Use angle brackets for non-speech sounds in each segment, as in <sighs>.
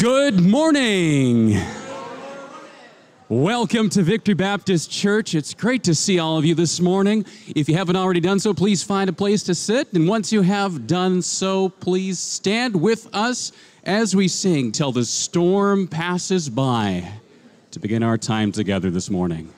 Good morning. Welcome to Victory Baptist Church. It's great to see all of you this morning. If you haven't already done so, please find a place to sit. And once you have done so, please stand with us as we sing Till the Storm Passes By to begin our time together this morning.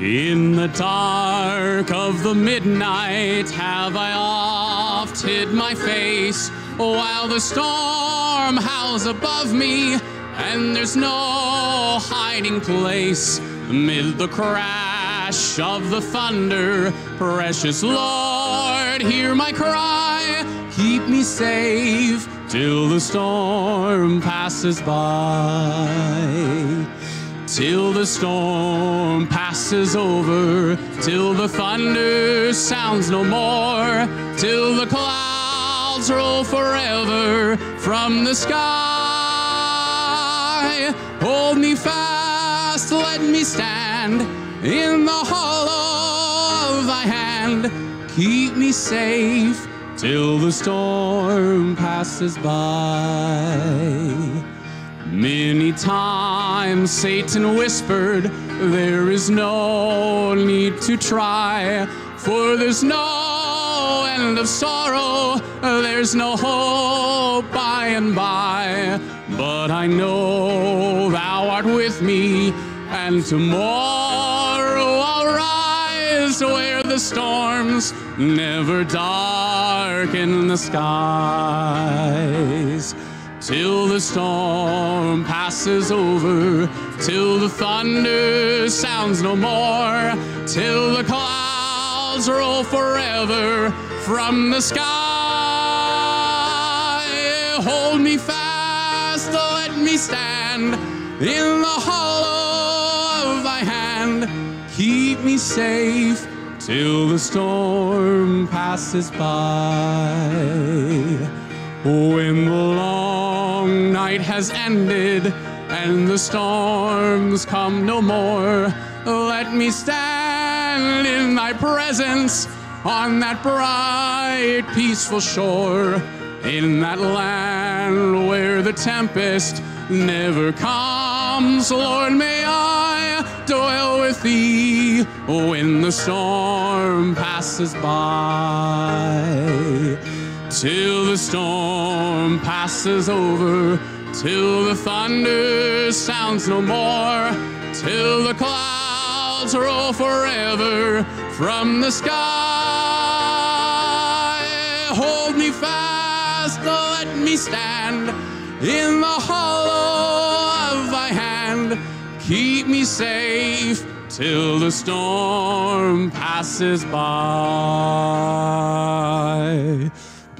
In the dark of the midnight have I oft hid my face while the storm howls above me and there's no hiding place amid the crash of the thunder. Precious Lord, hear my cry, keep me safe till the storm passes by till the storm passes over, till the thunder sounds no more, till the clouds roll forever from the sky. Hold me fast, let me stand in the hollow of thy hand. Keep me safe till the storm passes by. Many times Satan whispered, There is no need to try, for there's no end of sorrow, there's no hope by and by. But I know thou art with me, and tomorrow I'll rise where the storms never darken the skies till the storm passes over, till the thunder sounds no more, till the clouds roll forever from the sky. Hold me fast, let me stand in the hollow of thy hand. Keep me safe till the storm passes by. When the long night has ended and the storms come no more, let me stand in thy presence on that bright, peaceful shore, in that land where the tempest never comes. Lord, may I dwell with thee when the storm passes by till the storm passes over, till the thunder sounds no more, till the clouds roll forever from the sky. Hold me fast, let me stand in the hollow of thy hand. Keep me safe till the storm passes by.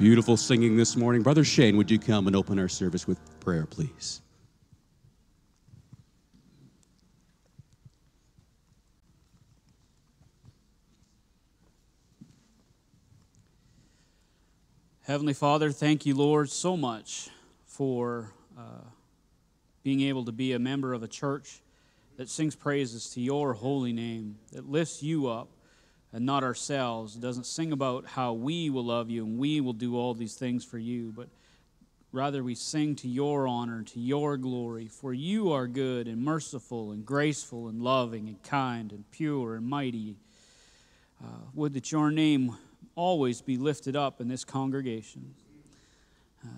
Beautiful singing this morning. Brother Shane, would you come and open our service with prayer, please? Heavenly Father, thank you, Lord, so much for uh, being able to be a member of a church that sings praises to your holy name, that lifts you up and not ourselves. It doesn't sing about how we will love you and we will do all these things for you, but rather we sing to your honor, to your glory. For you are good and merciful and graceful and loving and kind and pure and mighty. Uh, would that your name always be lifted up in this congregation. Uh,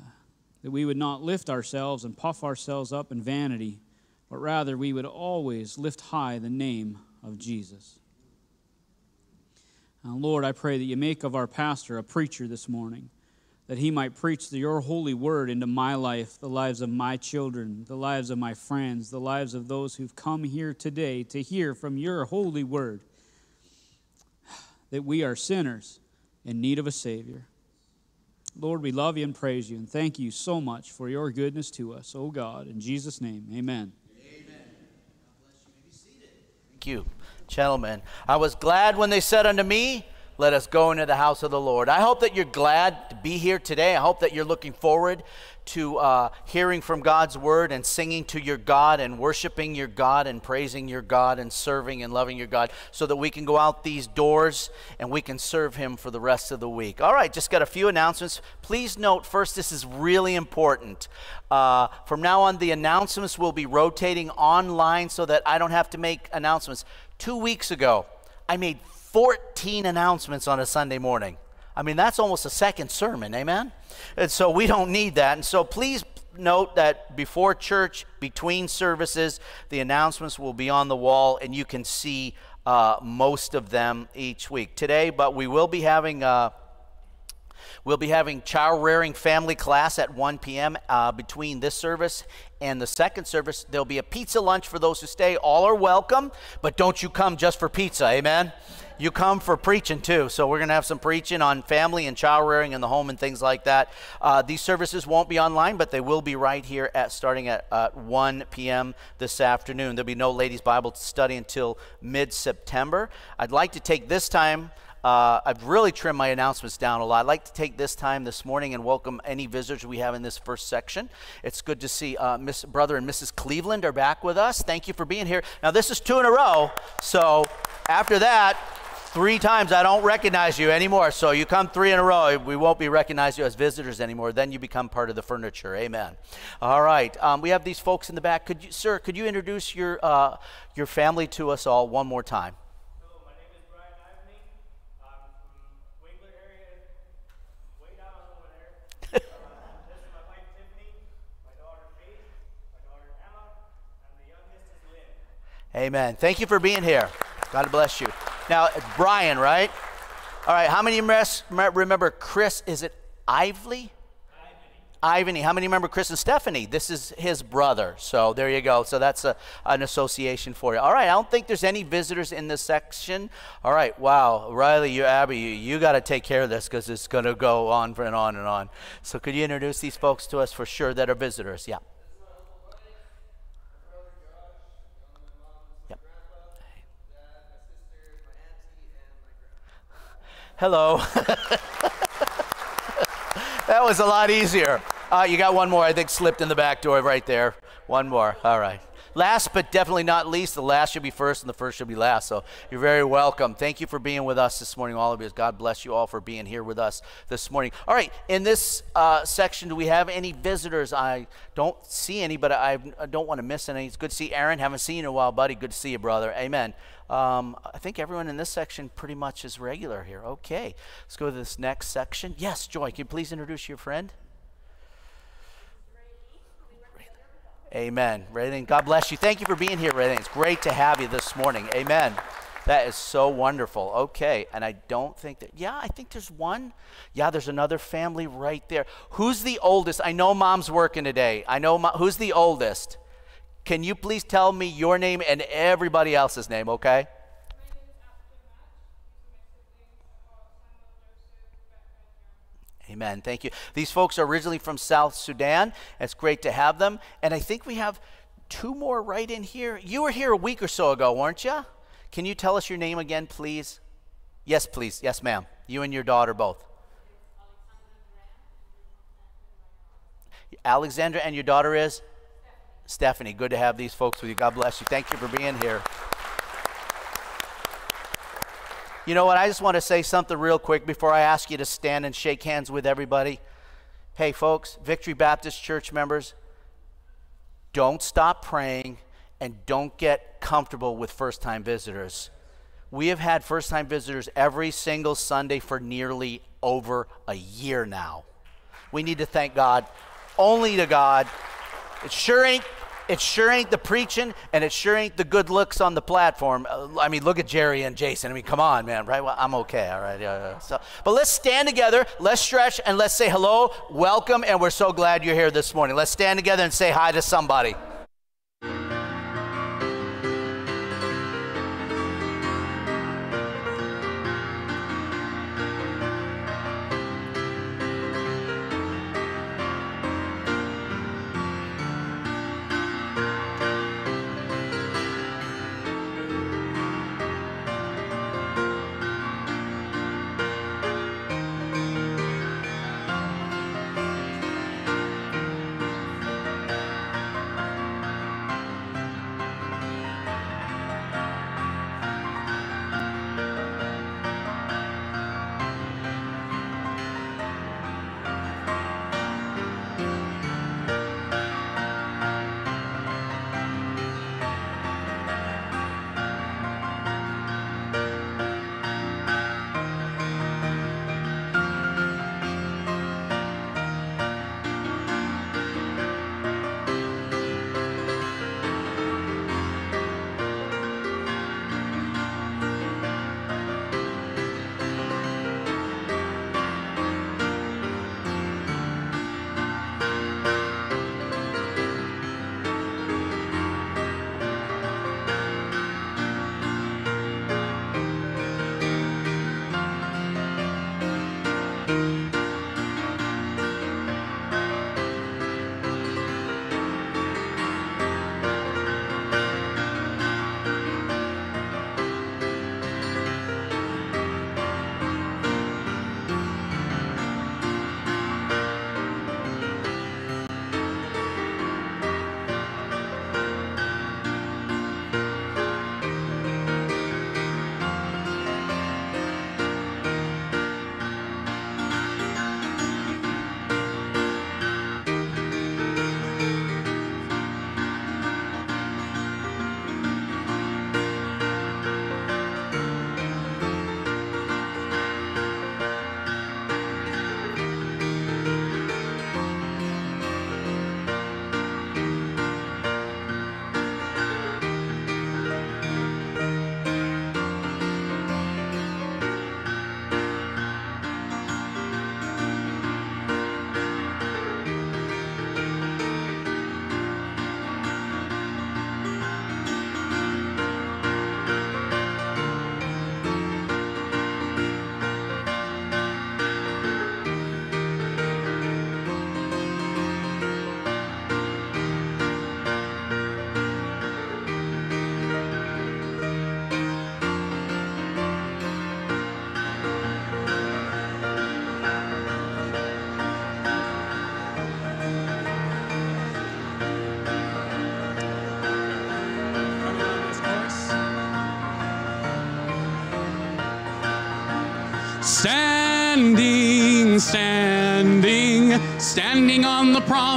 that we would not lift ourselves and puff ourselves up in vanity, but rather we would always lift high the name of Jesus. Uh, Lord, I pray that you make of our pastor a preacher this morning, that he might preach your holy word into my life, the lives of my children, the lives of my friends, the lives of those who've come here today to hear from your holy word that we are sinners in need of a Savior. Lord, we love you and praise you and thank you so much for your goodness to us, oh God. In Jesus' name, amen. Amen. Thank you. Gentlemen, I was glad when they said unto me, let us go into the house of the Lord. I hope that you're glad to be here today. I hope that you're looking forward to uh, hearing from God's word and singing to your God and worshiping your God and praising your God and serving and loving your God so that we can go out these doors and we can serve Him for the rest of the week. All right, just got a few announcements. Please note first, this is really important. Uh, from now on, the announcements will be rotating online so that I don't have to make announcements. Two weeks ago, I made 14 announcements on a Sunday morning. I mean, that's almost a second sermon, amen? And so we don't need that. And so please note that before church, between services, the announcements will be on the wall and you can see uh, most of them each week. Today, but we will be having. Uh, We'll be having child rearing family class at 1 p.m. Uh, between this service and the second service. There'll be a pizza lunch for those who stay. All are welcome, but don't you come just for pizza, amen? you come for preaching too. So we're going to have some preaching on family and child rearing in the home and things like that. Uh, these services won't be online, but they will be right here at starting at uh, 1 p.m. this afternoon. There'll be no ladies' Bible study until mid-September. I'd like to take this time. Uh, I've really trimmed my announcements down a lot. I'd like to take this time this morning and welcome any visitors we have in this first section. It's good to see uh, Miss Brother and Mrs. Cleveland are back with us. Thank you for being here. Now this is two in a row, so after that, three times, I don't recognize you anymore. So you come three in a row, we won't be recognizing you as visitors anymore. Then you become part of the furniture. Amen. All right. Um, we have these folks in the back. Could you, sir, could you introduce your, uh, your family to us all one more time? Amen. Thank you for being here. God bless you. Now, Brian, right? All right, how many remember Chris? Is it Ively? Ivany. How many remember Chris and Stephanie? This is his brother. So there you go. So that's a, an association for you. All right. I don't think there's any visitors in this section. All right. Wow. Riley, you, Abby, you, you got to take care of this because it's going to go on and on and on. So could you introduce these folks to us for sure that are visitors? Yeah. Hello. <laughs> that was a lot easier. Uh, you got one more, I think, slipped in the back door right there. One more. All right. Last but definitely not least, the last should be first and the first should be last. So you're very welcome. Thank you for being with us this morning, all of you. God bless you all for being here with us this morning. All right, in this uh, section, do we have any visitors? I don't see any, but I, don't want to miss any. It's good to see Aaron. Haven't seen you in a while, buddy. Good to see you, brother. Amen. Um, I think everyone in this section pretty much is regular here. Okay, let's go to this next section. Yes, Joy, can you please introduce your friend? Amen. Raylene, God bless you. Thank you for being here, Raylene. It's great to have you this morning. Amen. That is so wonderful. Okay, and I don't think that, yeah, I think there's one. Yeah, there's another family right there. Who's the oldest? I know mom's working today. I know, mom, who's the oldest? Can you please tell me your name and everybody else's name, okay? Amen. Thank you. These folks are originally from South Sudan. It's great to have them. And I think we have two more right in here. You were here a week or so ago, weren't you? Can you tell us your name again, please? Yes, please. Yes, ma'am. You and your daughter both. Alexandra and your daughter is? Stephanie, good to have these folks with you. God bless you. Thank you for being here. You know what? I just want to say something real quick before I ask you to stand and shake hands with everybody. Hey, folks, Victory Baptist Church members, don't stop praying and don't get comfortable with first time visitors. We have had first time visitors every single Sunday for nearly over a year now. We need to thank God, only to God it sure ain't it sure ain't the preaching and it sure ain't the good looks on the platform. Uh, I mean, look at Jerry and Jason. I mean, come on, man, right? Well, I'm okay, all right. Yeah, yeah. So, but let's stand together, let's stretch, and let's say hello, welcome, and we're so glad you're here this morning. Let's stand together and say hi to somebody.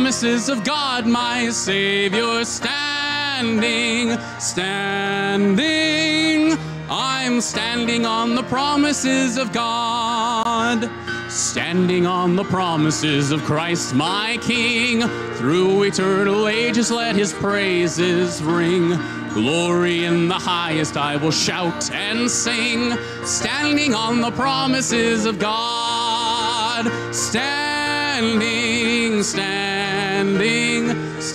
Promises of God, my Savior, standing, standing. I'm standing on the promises of God. Standing on the promises of Christ my King. Through eternal ages let his praises ring. Glory in the highest I will shout and sing. Standing on the promises of God. Standing, standing,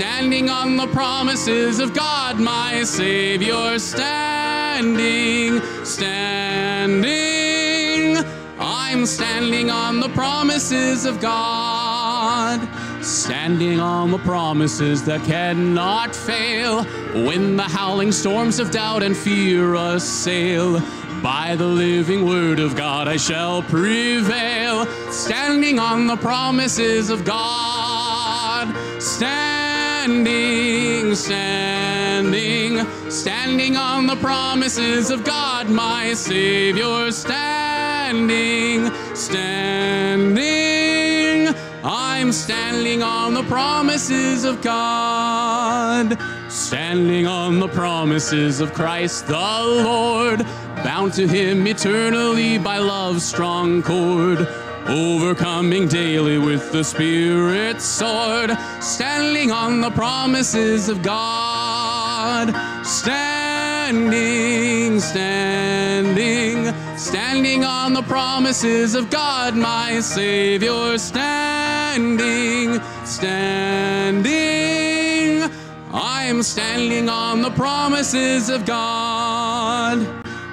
standing on the promises of God, my Savior. Standing, standing. I'm standing on the promises of God. Standing on the promises that cannot fail. When the howling storms of doubt and fear assail, by the living word of God I shall prevail. Standing on the promises of God. Standing, standing, standing on the promises of God, my Savior. Standing, standing. I'm standing on the promises of God. Standing on the promises of Christ the Lord, bound to Him eternally by love's strong cord. Overcoming daily with the Spirit's sword, standing on the promises of God. Standing, standing, standing on the promises of God, my Savior. Standing, standing, I'm standing on the promises of God.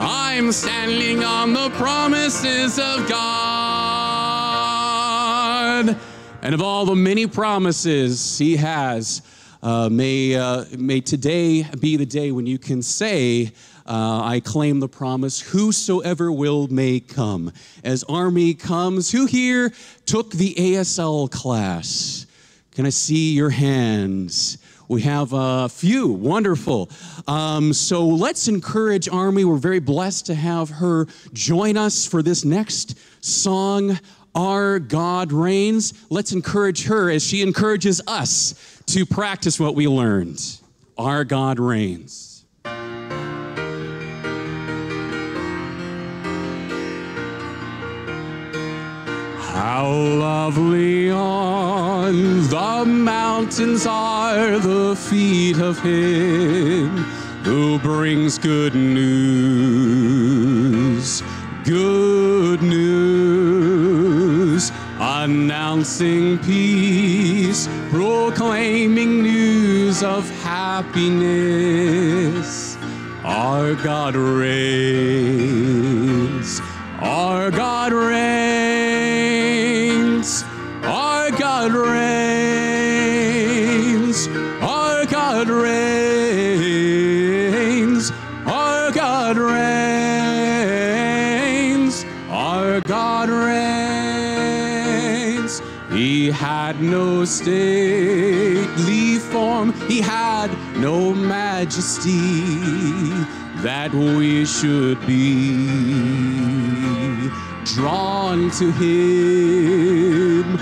I'm standing on the promises of God. And of all the many promises He has, uh, may, uh, may today be the day when you can say, uh, I claim the promise, whosoever will may come. As Army comes, who here took the ASL class? Can I see your hands? We have a few, wonderful. Um, so let's encourage Army. We're very blessed to have her join us for this next song, Our God Reigns. Let's encourage her as she encourages us to practice what we learned. Our God Reigns. How lovely on the mountains are the feet of him who brings good news, good news, announcing peace, proclaiming news of happiness. Our God reigns, our God reigns, no stately form, he had no majesty that we should be drawn to him.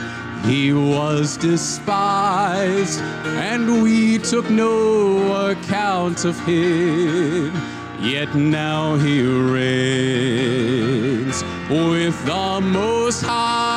He was despised, and we took no account of him. Yet now he reigns with the Most High.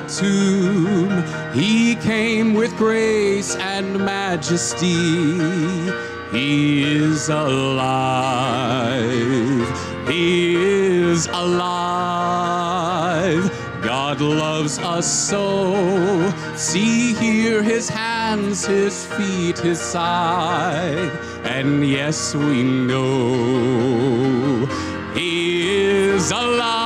Tomb he came with grace and majesty. He is alive. He is alive. God loves us so. See here his hands, his feet, his side. And yes, we know he is alive.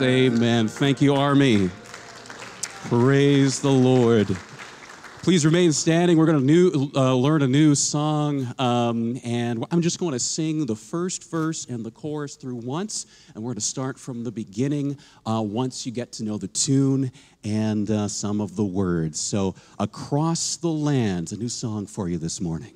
Amen. Thank you, Army. Praise the Lord. Please remain standing. We're going to new, uh, learn a new song, um, and I'm just going to sing the first verse and the chorus through once, and we're going to start from the beginning uh, once you get to know the tune and uh, some of the words. So, Across the Land, a new song for you this morning.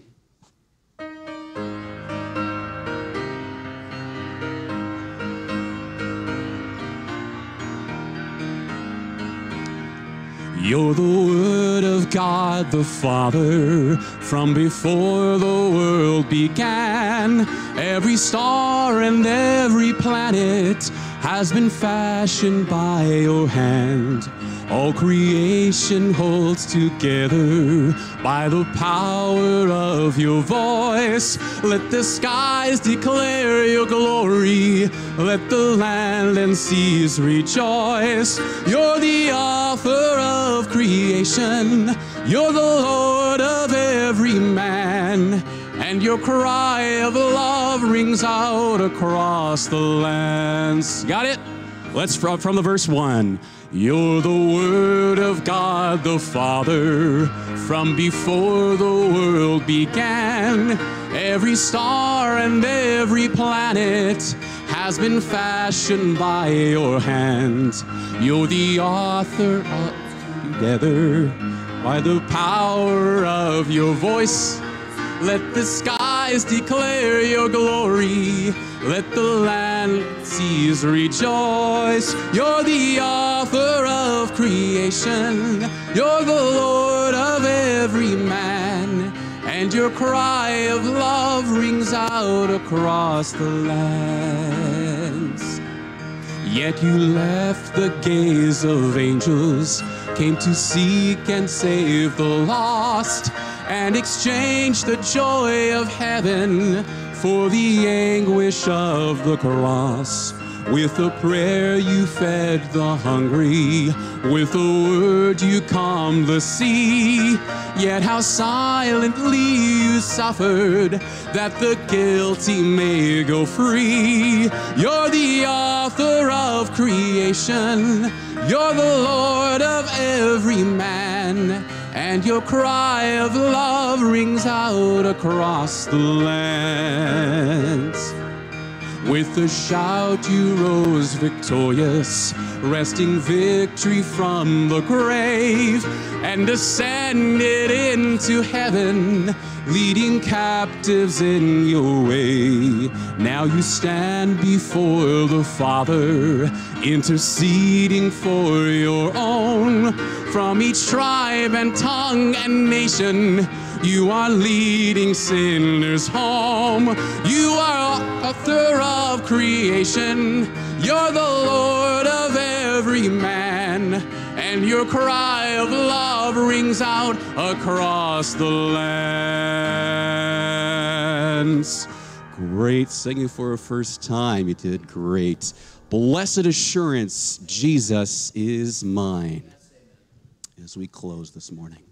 You're the Word of God the Father from before the world began. Every star and every planet has been fashioned by your hand. All creation holds together by the power of your voice. Let the skies declare your glory. Let the land and seas rejoice. You're the author of creation. You're the Lord of every man. And your cry of love rings out across the lands. Got it? Let's from, from the verse one. You're the Word of God the Father from before the world began. Every star and every planet has been fashioned by your hand. You're the author of together by the power of your voice. Let the skies declare your glory. Let the land seas rejoice. You're the author of creation. You're the Lord of every man. And your cry of love rings out across the lands. Yet you left the gaze of angels, came to seek and save the lost, and exchanged the joy of heaven for the anguish of the cross. With a prayer you fed the hungry, with a word you calmed the sea. Yet how silently you suffered that the guilty may go free. You're the author of creation, you're the Lord of every man. And your cry of love rings out across the lands. With a shout you rose victorious, wresting victory from the grave, and ascended into heaven, leading captives in your way. Now you stand before the Father, interceding for your own. From each tribe and tongue and nation, you are leading sinners home. You are author of creation. You're the Lord of every man. And your cry of love rings out across the lands. Great singing for a first time. You did great. Blessed assurance, Jesus is mine. As we close this morning.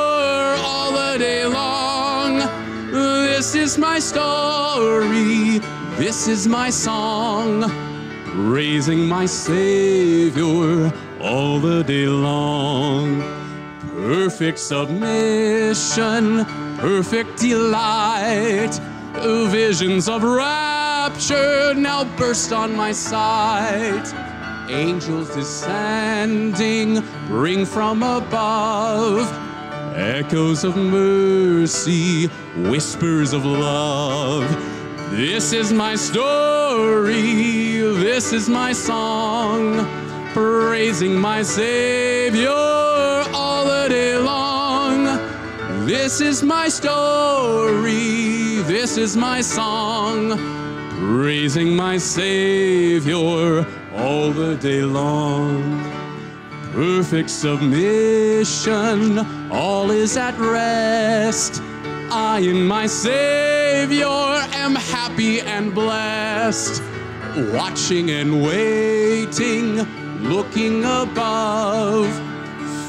This is my story, this is my song, raising my Savior all the day long. Perfect submission, perfect delight, visions of rapture now burst on my sight. Angels descending bring from above echoes of mercy, whispers of love. This is my story, this is my song, praising my Savior all the day long. This is my story, this is my song, praising my Savior all the day long. Perfect submission, all is at rest. I in my Savior am happy and blessed. Watching and waiting, looking above,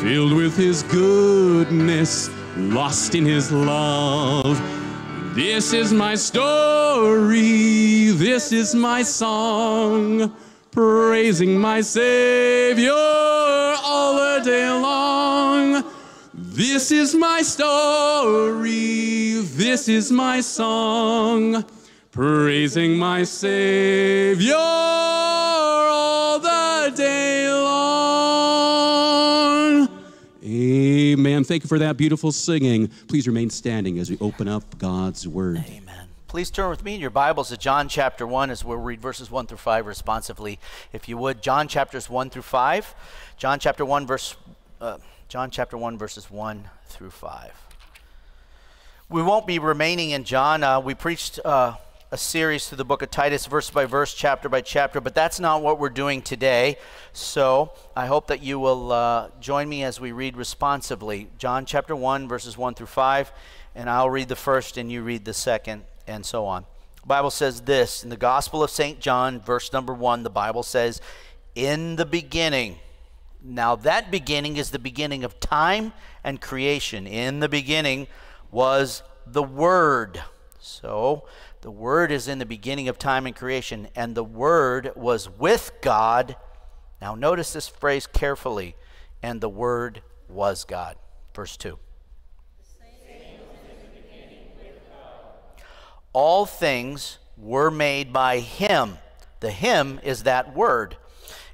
filled with His goodness, lost in His love. This is my story, this is my song, praising my Savior all the day long. This is my story, this is my song, praising my Savior all the day long. Amen. Thank you for that beautiful singing. Please remain standing as we open up God's Word. Amen. Please turn with me in your Bibles to John chapter 1 as we'll read verses 1 through 5 responsively. If you would, John chapters 1 through 5. John chapter 1 verse uh, John chapter 1 verses 1 through 5. We won't be remaining in John. Uh, we preached uh, a series through the book of Titus, verse by verse, chapter by chapter, but that's not what we're doing today. So I hope that you will uh, join me as we read responsively. John chapter 1, verses 1 through 5, and I'll read the first and you read the second, and so on. The Bible says this in the Gospel of St. John, verse number 1, the Bible says, In the beginning, now, that beginning is the beginning of time and creation. In the beginning was the Word. So, the Word is in the beginning of time and creation, and the Word was with God. Now, notice this phrase carefully and the Word was God. Verse 2. All things were made by Him. The Him is that Word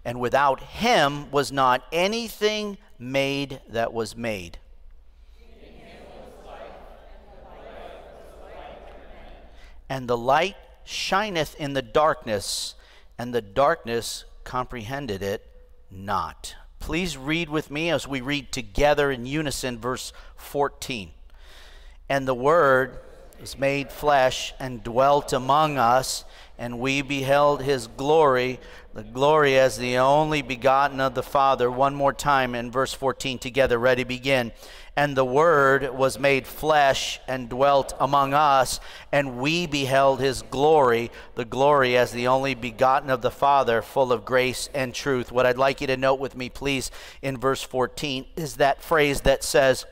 and without him was not anything made that was made. And the light shineth in the darkness, and the darkness comprehended it not. Please read with me as we read together in unison verse 14. And the Word was made flesh and dwelt among us, and we beheld his glory, the glory as the only begotten of the Father. One more time in verse 14 together. Ready, begin. And the Word was made flesh and dwelt among us, and we beheld his glory, the glory as the only begotten of the Father, full of grace and truth. What I'd like you to note with me, please, in verse 14 is that phrase that says,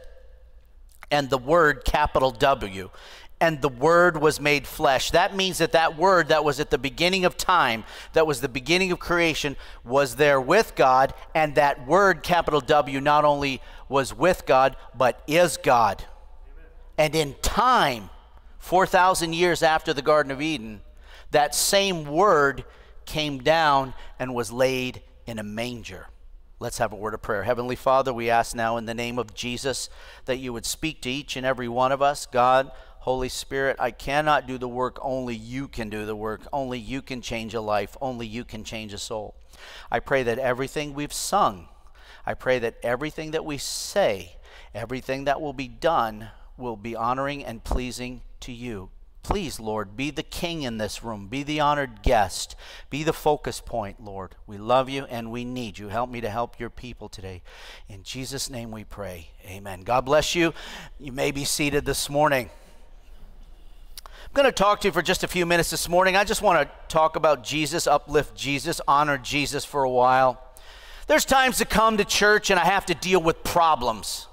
and the Word, capital W and the word was made flesh. That means that that word that was at the beginning of time, that was the beginning of creation, was there with God, and that word, capital W, not only was with God, but is God. And in time, 4,000 years after the Garden of Eden, that same word came down and was laid in a manger. Let's have a word of prayer. Heavenly Father, we ask now in the name of Jesus that you would speak to each and every one of us. God, Holy Spirit, I cannot do the work. Only you can do the work. Only you can change a life. Only you can change a soul. I pray that everything we've sung, I pray that everything that we say, everything that will be done will be honoring and pleasing to you. Please, Lord, be the king in this room. Be the honored guest. Be the focus point, Lord. We love you and we need you. Help me to help your people today. In Jesus' name we pray. Amen. God bless you. You may be seated this morning. Going to talk to you for just a few minutes this morning. I just want to talk about Jesus, uplift Jesus, honor Jesus for a while. There's times to come to church and I have to deal with problems.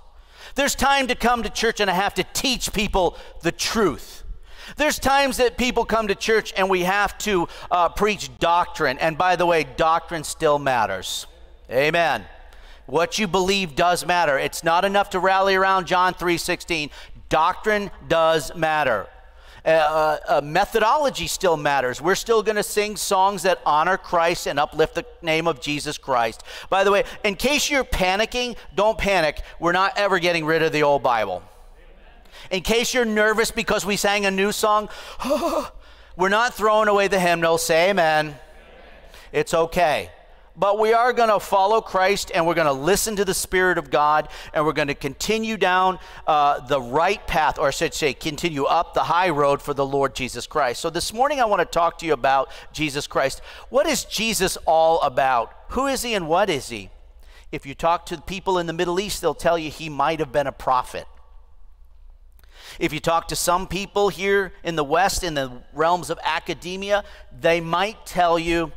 There's time to come to church and I have to teach people the truth. There's times that people come to church and we have to uh, preach doctrine. And by the way, doctrine still matters. Amen. What you believe does matter. It's not enough to rally around John 3:16. Doctrine does matter. Uh, uh, uh, methodology still matters. We're still going to sing songs that honor Christ and uplift the name of Jesus Christ. By the way, in case you're panicking, don't panic. We're not ever getting rid of the old Bible. In case you're nervous because we sang a new song, <laughs> we're not throwing away the hymnal. Say amen. It's okay but we are going to follow Christ and we're going to listen to the Spirit of God and we're going to continue down uh, the right path, or I should say, continue up the high road for the Lord Jesus Christ. So this morning I want to talk to you about Jesus Christ. What is Jesus all about? Who is he and what is he? If you talk to people in the Middle East, they'll tell you he might have been a prophet. If you talk to some people here in the West, in the realms of academia, they might tell you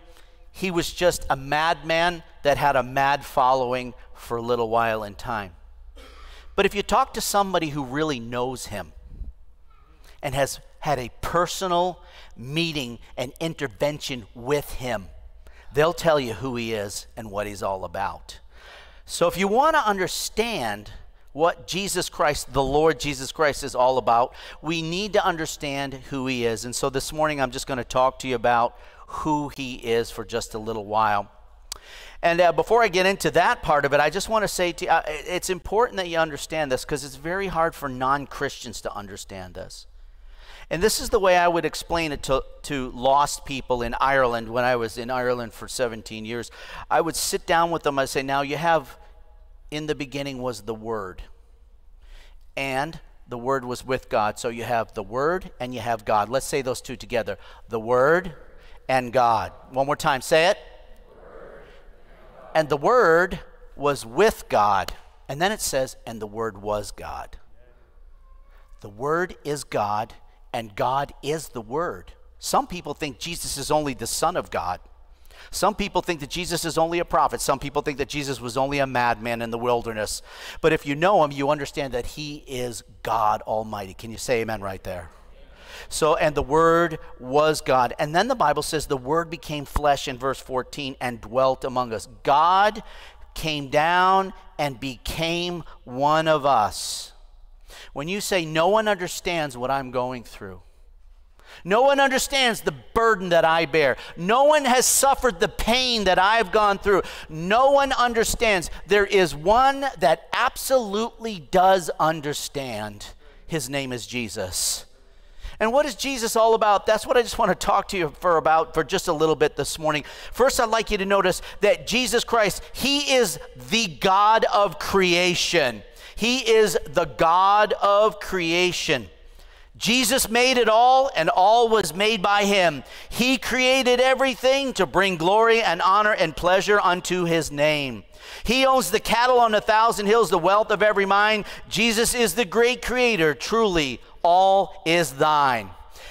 he was just a madman that had a mad following for a little while in time. But if you talk to somebody who really knows him and has had a personal meeting and intervention with him, they'll tell you who he is and what he's all about. So if you want to understand what Jesus Christ, the Lord Jesus Christ, is all about, we need to understand who he is. And so this morning I'm just going to talk to you about who he is for just a little while. And uh, before I get into that part of it, I just want to say to you, uh, it's important that you understand this because it's very hard for non Christians to understand this. And this is the way I would explain it to, to lost people in Ireland when I was in Ireland for 17 years. I would sit down with them, I'd say, Now you have, in the beginning was the Word. And the Word was with God. So you have the Word and you have God. Let's say those two together. The Word and God. One more time, say it. And the Word was with God. And then it says, and the Word was God. The Word is God, and God is the Word. Some people think Jesus is only the Son of God. Some people think that Jesus is only a prophet. Some people think that Jesus was only a madman in the wilderness. But if you know him, you understand that he is God Almighty. Can you say amen right there? So, and the Word was God. And then the Bible says the Word became flesh in verse 14 and dwelt among us. God came down and became one of us. When you say, No one understands what I'm going through, no one understands the burden that I bear. No one has suffered the pain that I've gone through. No one understands. There is one that absolutely does understand. His name is Jesus. And what is Jesus all about? That's what I just want to talk to you for about for just a little bit this morning. First, I'd like you to notice that Jesus Christ, he is the God of creation. He is the God of creation. Jesus made it all, and all was made by him. He created everything to bring glory and honor and pleasure unto his name. He owns the cattle on a thousand hills, the wealth of every mind. Jesus is the great creator, truly all is thine.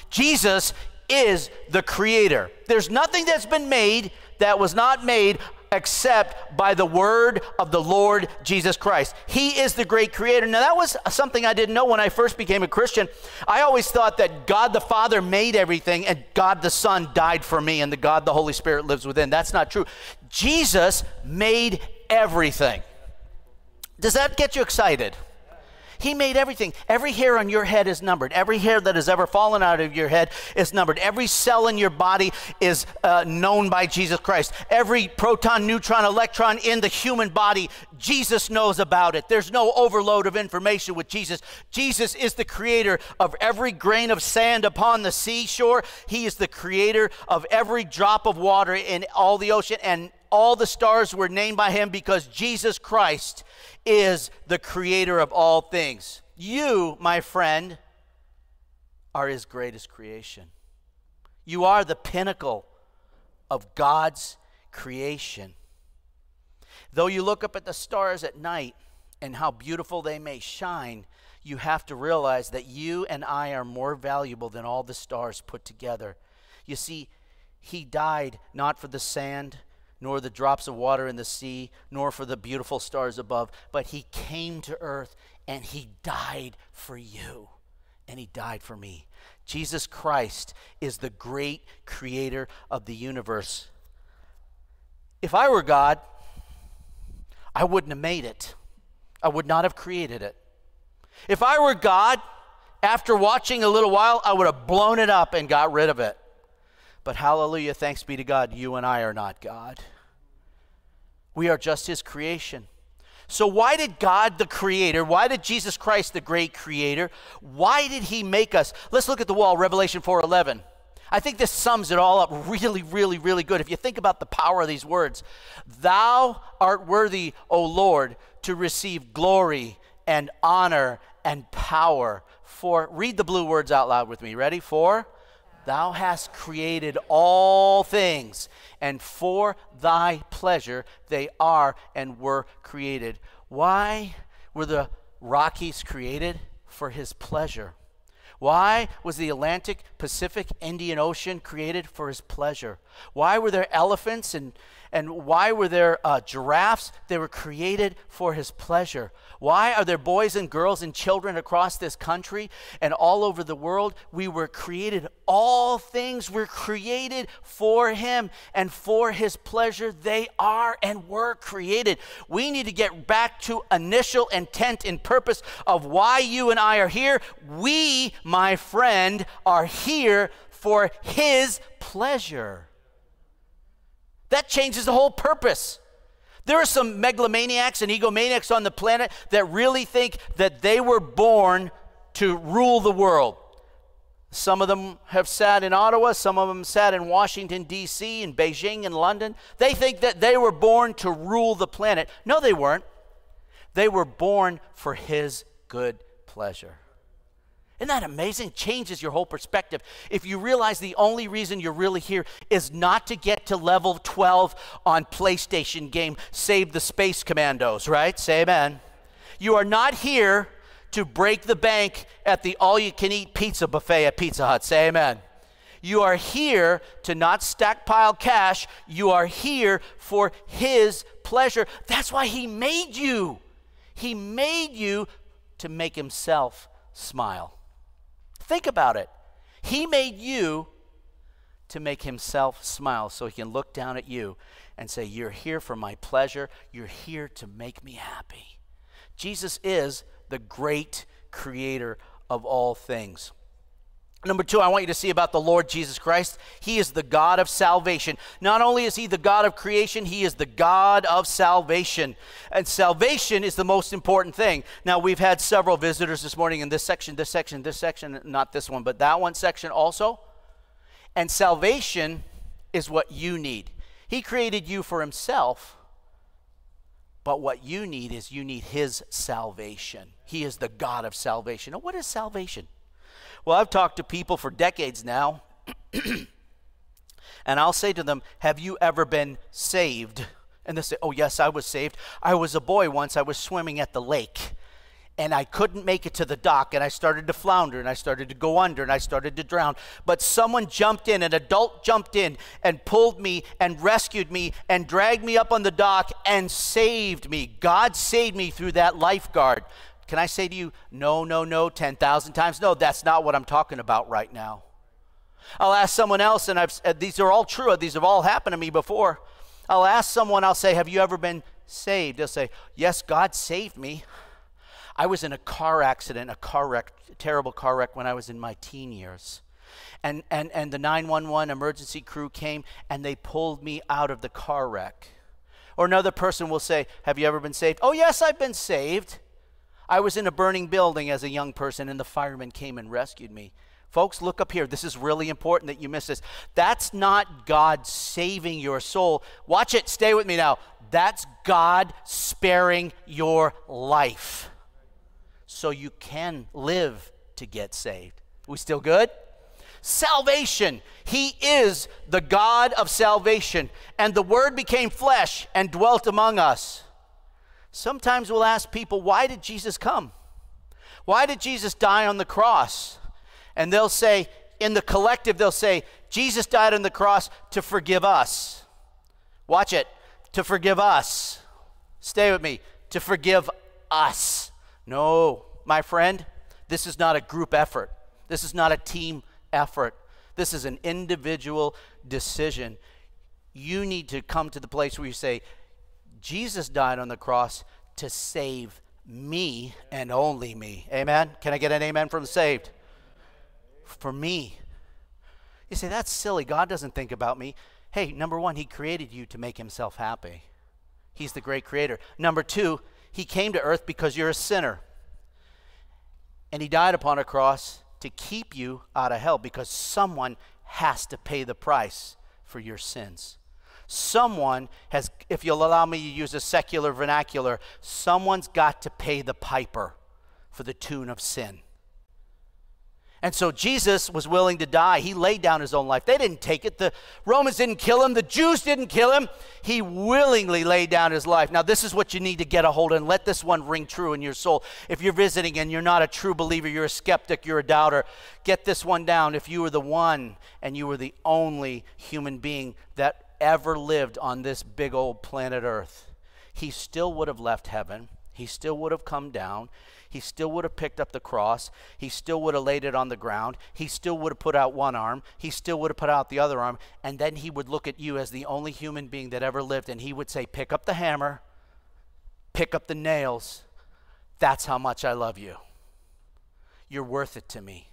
Jesus is the creator. There's nothing that's been made that was not made except by the word of the Lord Jesus Christ. He is the great creator. Now, that was something I didn't know when I first became a Christian. I always thought that God the Father made everything and God the Son died for me and the God the Holy Spirit lives within. That's not true. Jesus made everything. Does that get you excited? He made everything. Every hair on your head is numbered. Every hair that has ever fallen out of your head is numbered. Every cell in your body is uh, known by Jesus Christ. Every proton, neutron, electron in the human body, Jesus knows about it. There's no overload of information with Jesus. Jesus is the creator of every grain of sand upon the seashore. He is the creator of every drop of water in all the ocean. And all the stars were named by him because Jesus Christ is the creator of all things. You, my friend, are his greatest creation. You are the pinnacle of God's creation. Though you look up at the stars at night and how beautiful they may shine, you have to realize that you and I are more valuable than all the stars put together. You see, he died not for the sand, nor the drops of water in the sea, nor for the beautiful stars above, but he came to earth and he died for you and he died for me. Jesus Christ is the great creator of the universe. If I were God, I wouldn't have made it. I would not have created it. If I were God, after watching a little while, I would have blown it up and got rid of it. But hallelujah, thanks be to God, you and I are not God. We are just His creation. So, why did God, the Creator, why did Jesus Christ, the great Creator, why did He make us? Let's look at the wall, Revelation 4:11. I think this sums it all up really, really, really good. If you think about the power of these words, Thou art worthy, O Lord, to receive glory and honor and power. For, read the blue words out loud with me. Ready? For, Thou hast created all things, and for thy pleasure they are and were created. Why were the Rockies created? For his pleasure. Why was the Atlantic, Pacific, Indian Ocean created? For his pleasure. Why were there elephants and and why were there uh, giraffes? They were created for his pleasure. Why are there boys and girls and children across this country and all over the world? We were created, all things were created for him and for his pleasure. They are and were created. We need to get back to initial intent and purpose of why you and I are here. We, my friend, are here for his pleasure. That changes the whole purpose. There are some megalomaniacs and egomaniacs on the planet that really think that they were born to rule the world. Some of them have sat in Ottawa, some of them sat in Washington, D.C., in Beijing, and London. They think that they were born to rule the planet. No, they weren't. They were born for His good pleasure. Isn't that amazing? Changes your whole perspective. If you realize the only reason you're really here is not to get to level 12 on PlayStation game Save the Space Commandos, right? Say amen. You are not here to break the bank at the all you can eat pizza buffet at Pizza Hut. Say amen. You are here to not stackpile cash. You are here for His pleasure. That's why He made you. He made you to make Himself smile. Think about it. He made you to make himself smile so he can look down at you and say, You're here for my pleasure. You're here to make me happy. Jesus is the great creator of all things. Number two, I want you to see about the Lord Jesus Christ. He is the God of salvation. Not only is He the God of creation, He is the God of salvation. And salvation is the most important thing. Now, we've had several visitors this morning in this section, this section, this section, not this one, but that one section also. And salvation is what you need. He created you for Himself, but what you need is you need His salvation. He is the God of salvation. Now, what is salvation? Well, I've talked to people for decades now, <clears throat> and I'll say to them, Have you ever been saved? And they say, Oh, yes, I was saved. I was a boy once, I was swimming at the lake. And I couldn't make it to the dock, and I started to flounder, and I started to go under, and I started to drown. But someone jumped in, an adult jumped in, and pulled me, and rescued me, and dragged me up on the dock, and saved me. God saved me through that lifeguard. Can I say to you, no, no, no, 10,000 times? No, that's not what I'm talking about right now. I'll ask someone else, and I've, uh, these are all true, these have all happened to me before. I'll ask someone, I'll say, Have you ever been saved? They'll say, Yes, God saved me. I was in a car accident, a car wreck, a terrible car wreck when I was in my teen years. And, and, and the 911 emergency crew came and they pulled me out of the car wreck. Or another person will say, Have you ever been saved? Oh, yes, I've been saved. I was in a burning building as a young person, and the firemen came and rescued me. Folks, look up here. This is really important that you miss this. That's not God saving your soul. Watch it. Stay with me now. That's God sparing your life so you can live to get saved. We still good? Salvation. He is the God of salvation. And the Word became flesh and dwelt among us. Sometimes we'll ask people, why did Jesus come? Why did Jesus die on the cross? And they'll say, in the collective, they'll say, Jesus died on the cross to forgive us. Watch it, to forgive us. Stay with me, to forgive us. No, my friend, this is not a group effort. This is not a team effort. This is an individual decision. You need to come to the place where you say, Jesus died on the cross to save me and only me. Amen? Can I get an amen from saved? For me. You say, that's silly. God doesn't think about me. Hey, number one, He created you to make Himself happy. He's the great creator. Number two, He came to earth because you're a sinner. And He died upon a cross to keep you out of hell because someone has to pay the price for your sins. Someone has, if you'll allow me to use a secular vernacular, someone's got to pay the piper for the tune of sin. And so Jesus was willing to die. He laid down his own life. They didn't take it. The Romans didn't kill him. The Jews didn't kill him. He willingly laid down his life. Now, this is what you need to get a hold of and let this one ring true in your soul. If you're visiting and you're not a true believer, you're a skeptic, you're a doubter, get this one down. If you were the one and you were the only human being that ever lived on this big old planet Earth, he still would have left heaven. He still would have come down. He still would have picked up the cross. He still would have laid it on the ground. He still would have put out one arm. He still would have put out the other arm. And then he would look at you as the only human being that ever lived and he would say, Pick up the hammer, pick up the nails. That's how much I love you. You're worth it to me.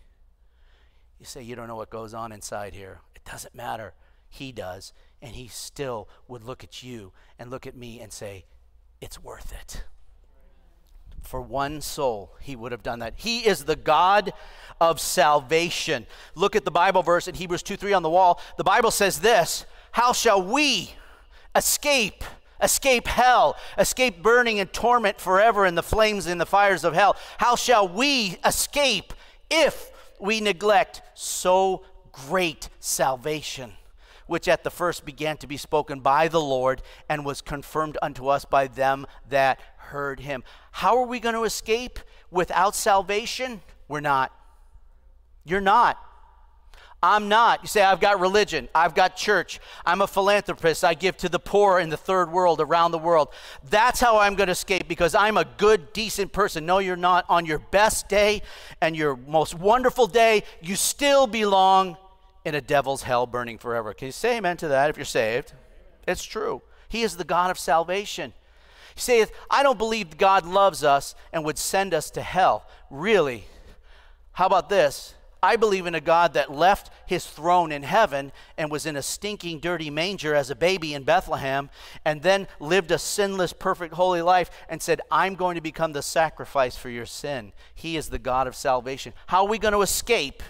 You say, You don't know what goes on inside here. It doesn't matter. He does. And he still would look at you and look at me and say, It's worth it for one soul, he would have done that. He is the God of salvation. Look at the Bible verse in Hebrews 2 3 on the wall. The Bible says this How shall we escape? Escape hell, escape burning and torment forever in the flames and the fires of hell. How shall we escape if we neglect so great salvation? Which at the first began to be spoken by the Lord and was confirmed unto us by them that heard him. How are we going to escape without salvation? We're not. You're not. I'm not. You say, I've got religion, I've got church, I'm a philanthropist, I give to the poor in the third world, around the world. That's how I'm going to escape because I'm a good, decent person. No, you're not. On your best day and your most wonderful day, you still belong in a devil's hell burning forever. Can you say amen to that if you're saved? It's true. He is the God of salvation. He saith, I don't believe God loves us and would send us to hell. Really? How about this? I believe in a God that left his throne in heaven and was in a stinking, dirty manger as a baby in Bethlehem, and then lived a sinless, perfect, holy life and said, I'm going to become the sacrifice for your sin. He is the God of salvation. How are we going to escape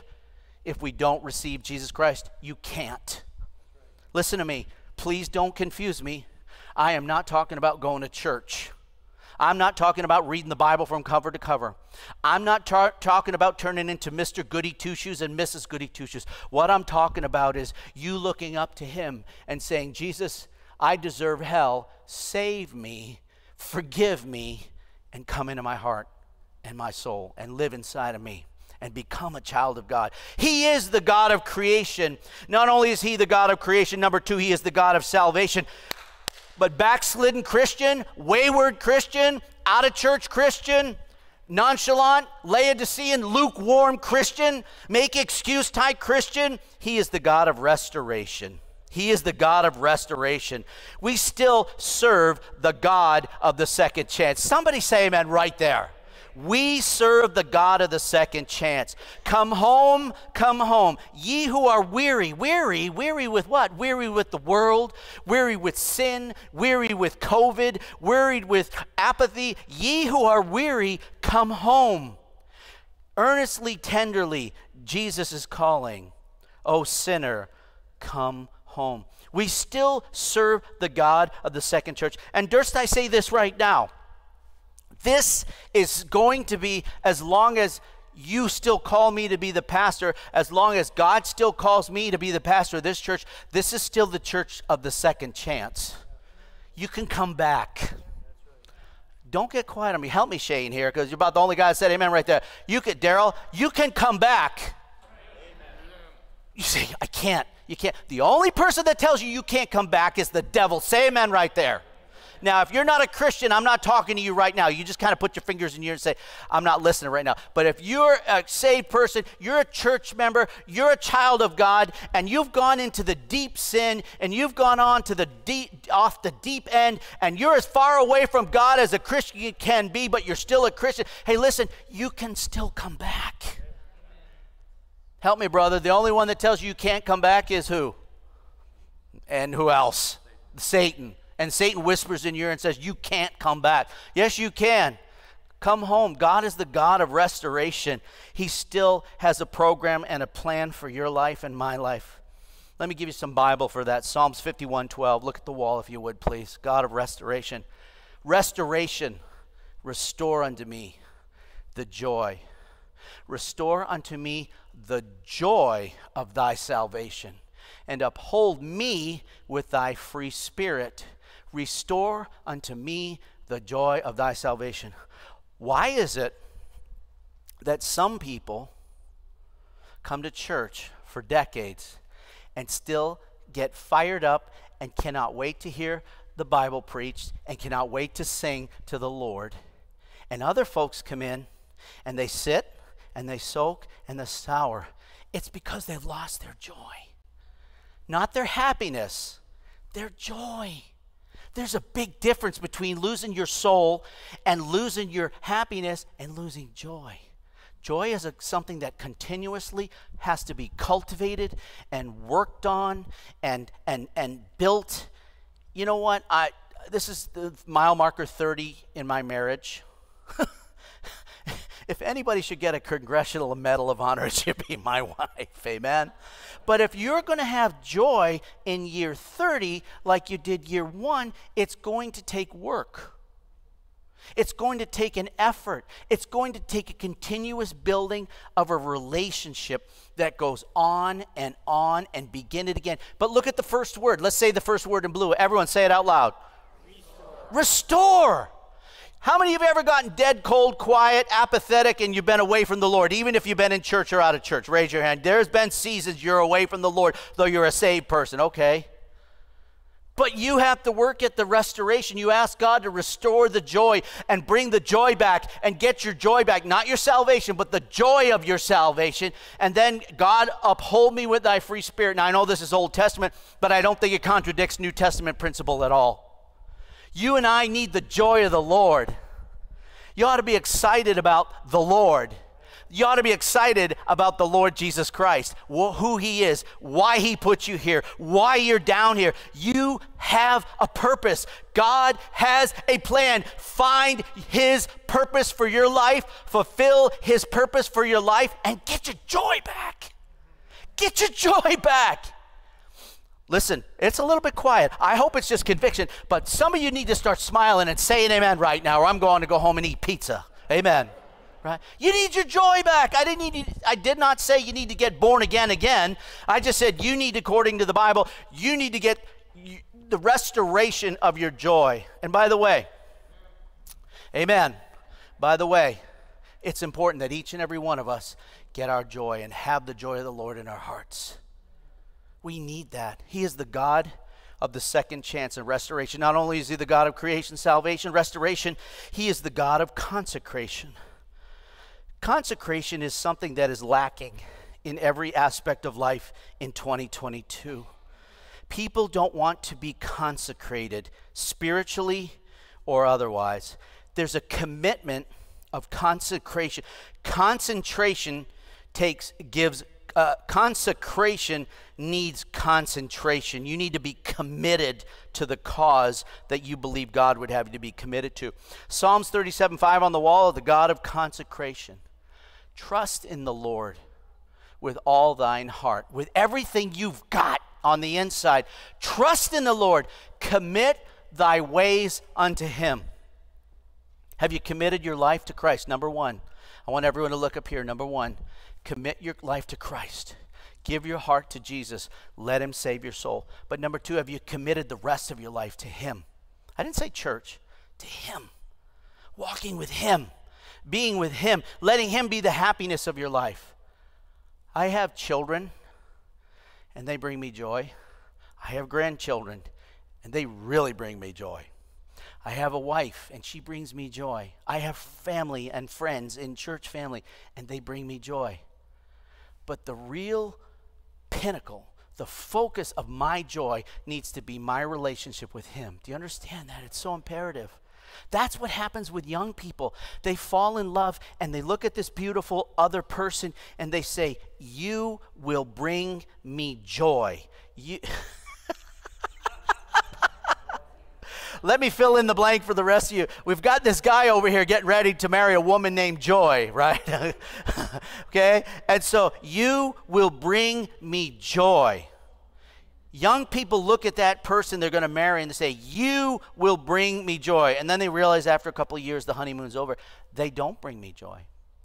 if we don't receive Jesus Christ? You can't. Listen to me. Please don't confuse me. I am not talking about going to church. I'm not talking about reading the Bible from cover to cover. I'm not talking about turning into Mr. Goody Two Shoes and Mrs. Goody Two Shoes. What I'm talking about is you looking up to Him and saying, Jesus, I deserve hell. Save me, forgive me, and come into my heart and my soul and live inside of me and become a child of God. He is the God of creation. Not only is He the God of creation, number two, He is the God of salvation. But backslidden Christian, wayward Christian, out of church Christian, nonchalant, Laodicean, lukewarm Christian, make excuse type Christian, he is the God of restoration. He is the God of restoration. We still serve the God of the second chance. Somebody say amen right there. We serve the God of the second chance. Come home, come home. Ye who are weary, weary, weary with what? Weary with the world, weary with sin, weary with COVID, wearied with apathy. Ye who are weary, come home. Earnestly, tenderly, Jesus is calling. O sinner, come home. We still serve the God of the second church. And durst I say this right now? This is going to be as long as you still call me to be the pastor, as long as God still calls me to be the pastor of this church, this is still the church of the second chance. You can come back. Don't get quiet on me. Help me, Shane, here, because you're about the only guy that said amen right there. You can, Daryl, you can come back. You say, I can't. You can't. The only person that tells you you can't come back is the devil. Say amen right there. Now, if you're not a Christian, I'm not talking to you right now. You just kind of put your fingers in your ear and say, I'm not listening right now. But if you're a saved person, you're a church member, you're a child of God, and you've gone into the deep sin and you've gone on to the deep off the deep end, and you're as far away from God as a Christian can be, but you're still a Christian. Hey, listen, you can still come back. Help me, brother. The only one that tells you you can't come back is who? And who else? Satan. And Satan whispers in your ear and says, You can't come back. Yes, you can. Come home. God is the God of restoration. He still has a program and a plan for your life and my life. Let me give you some Bible for that. Psalms 51 12. Look at the wall, if you would, please. God of restoration. Restoration. Restore unto me the joy. Restore unto me the joy of thy salvation and uphold me with thy free spirit. Restore unto me the joy of thy salvation. Why is it that some people come to church for decades and still get fired up and cannot wait to hear the Bible preached and cannot wait to sing to the Lord? And other folks come in and they sit and they soak and they sour. It's because they've lost their joy not their happiness, their joy. There's a big difference between losing your soul and losing your happiness and losing joy. Joy is a, something that continuously has to be cultivated and worked on and, and, and built. You know what? I, this is the mile marker 30 in my marriage. <laughs> if anybody should get a Congressional Medal of Honor, <laughs> it should be my wife. Amen. But if you're going to have joy in year 30 like you did year one, it's going to take work. It's going to take an effort. It's going to take a continuous building of a relationship that goes on and on and begin it again. But look at the first word. Let's say the first word in blue. Everyone say it out loud. Restore. Restore. How many of you have ever gotten dead, cold, quiet, apathetic, and you've been away from the Lord, even if you've been in church or out of church? Raise your hand. There's been seasons you're away from the Lord, though you're a saved person. Okay. But you have to work at the restoration. You ask God to restore the joy and bring the joy back and get your joy back. Not your salvation, but the joy of your salvation. And then, God, uphold me with thy free spirit. Now, I know this is Old Testament, but I don't think it contradicts New Testament principle at all. You and I need the joy of the Lord. You ought to be excited about the Lord. You ought to be excited about the Lord Jesus Christ, who He is, why He put you here, why you're down here. You have a purpose. God has a plan. Find His purpose for your life, fulfill His purpose for your life, and get your joy back. Get your joy back. Listen, it's a little bit quiet. I hope it's just conviction, but some of you need to start smiling and saying amen right now, or I'm going to go home and eat pizza. Amen. Right? You need your joy back. I didn't need I did not say you need to get born again again. I just said you need according to the Bible, you need to get the restoration of your joy. And by the way, amen. By the way, it's important that each and every one of us get our joy and have the joy of the Lord in our hearts. We need that. He is the God of the second chance and restoration. Not only is He the God of creation, salvation, restoration, He is the God of consecration. Consecration is something that is lacking in every aspect of life in 2022. People don't want to be consecrated spiritually or otherwise. There's a commitment of consecration. Concentration takes gives uh, consecration needs concentration. You need to be committed to the cause that you believe God would have you to be committed to. Psalms 37 5 on the wall, of the God of consecration. Trust in the Lord with all thine heart, with everything you've got on the inside. Trust in the Lord. Commit thy ways unto him. Have you committed your life to Christ? Number one. I want everyone to look up here. Number one, commit your life to Christ. Give your heart to Jesus. Let Him save your soul. But number two, have you committed the rest of your life to Him? I didn't say church, to Him. Walking with Him, being with Him, letting Him be the happiness of your life. I have children, and they bring me joy. I have grandchildren, and they really bring me joy. I have a wife and she brings me joy. I have family and friends in church family and they bring me joy. But the real pinnacle, the focus of my joy needs to be my relationship with Him. Do you understand that? It's so imperative. That's what happens with young people. They fall in love and they look at this beautiful other person and they say, You will bring me joy. You. <laughs> Let me fill in the blank for the rest of you. We've got this guy over here getting ready to marry a woman named Joy, <laughs> right? <laughs> okay? And so, you will bring me joy. Young people look at that person they're going to marry and they say, You will bring me joy. And then they realize after a couple of years the honeymoon's over, they don't bring me joy.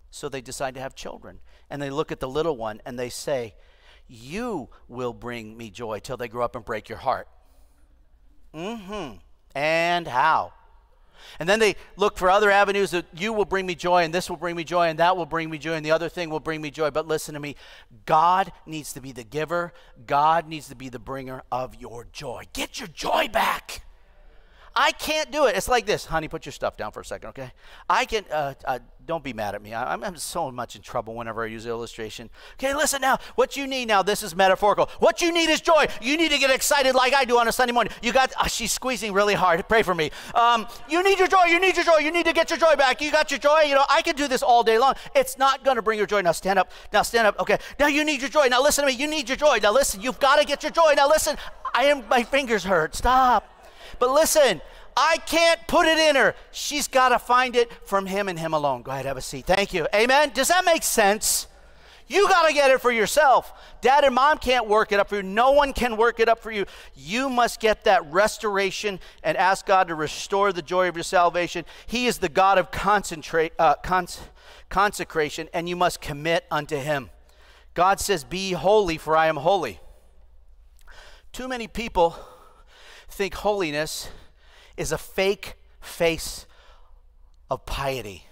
So they decide to have children. And they look at the little one and they say, You will bring me joy till they grow up and break your heart. Mm hmm. And how? And then they look for other avenues that you will bring me joy, and this will bring me joy, and that will bring me joy, and the other thing will bring me joy. But listen to me God needs to be the giver, God needs to be the bringer of your joy. Get your joy back. I can't do it. It's like this, honey. Put your stuff down for a second, okay? I can. Uh, uh, don't be mad at me. I, am so much in trouble whenever I use illustration. Okay, listen now. What you need now. This is metaphorical. What you need is joy. You need to get excited like I do on a Sunday morning. You got. Uh, she's squeezing really hard. Pray for me. Um, you need your joy. You need your joy. You need to get your joy back. You got your joy. You know, I can do this all day long. It's not going to bring your joy. Now stand up. Now stand up. Okay. Now you need your joy. Now listen to me. You need your joy. Now listen. You've got to get your joy. Now listen. I am. My fingers hurt. Stop. But listen. I can't put it in her. She's got to find it from him and him alone. Go ahead, have a seat. Thank you. Amen. Does that make sense? You got to get it for yourself. Dad and mom can't work it up for you. No one can work it up for you. You must get that restoration and ask God to restore the joy of your salvation. He is the God of concentrate, uh, cons- consecration, and you must commit unto Him. God says, Be holy, for I am holy. Too many people think holiness is a fake face of piety.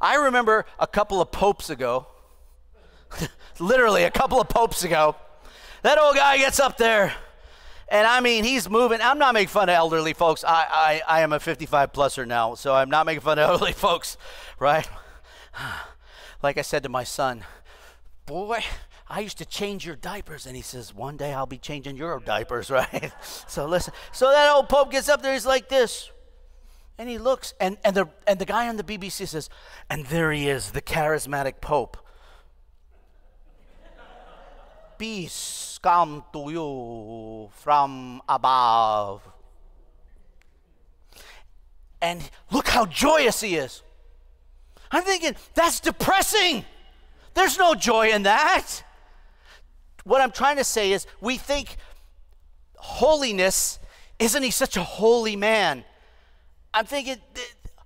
I remember a couple of popes ago, <laughs> literally a couple of popes ago, that old guy gets up there. And I mean, he's moving. I'm not making fun of elderly folks. I, I, I am a 55 pluser now, so I'm not making fun of <laughs> elderly folks, right? <sighs> Like I said to my son, boy, I used to change your diapers. And he says, One day I'll be changing your diapers, <laughs> right? so listen. So that old Pope gets up there, he's like this. And he looks, and, and, the, and the guy on the BBC says, And there he is, the charismatic Pope. <laughs> Peace come to you from above. And look how joyous he is. I'm thinking, that's depressing. There's no joy in that. What I'm trying to say is, we think holiness, isn't he such a holy man? I'm thinking,